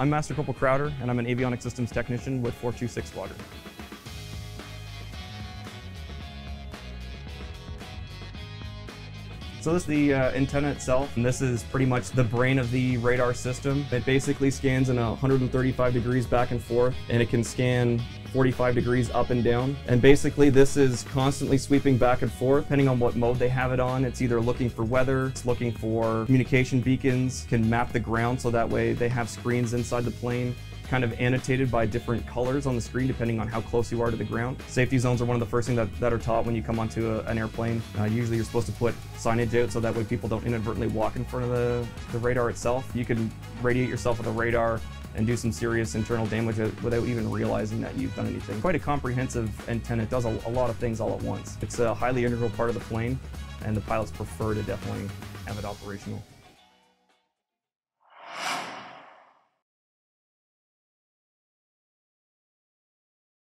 I'm Master Corporal Crowder, and I'm an avionic systems technician with 426 Squadron. So this is the uh, antenna itself, and this is pretty much the brain of the radar system. It basically scans in 135 degrees back and forth, and it can scan 45 degrees up and down. And basically this is constantly sweeping back and forth, depending on what mode they have it on. It's either looking for weather, it's looking for communication beacons, can map the ground so that way they have screens inside the plane kind of annotated by different colors on the screen depending on how close you are to the ground. Safety zones are one of the first things that, that are taught when you come onto a, an airplane. Uh, usually you're supposed to put signage out so that way people don't inadvertently walk in front of the, the radar itself. You can radiate yourself with a radar and do some serious internal damage without even realizing that you've done anything. Quite a comprehensive antenna. It does a, a lot of things all at once. It's a highly integral part of the plane and the pilots prefer to definitely have it operational.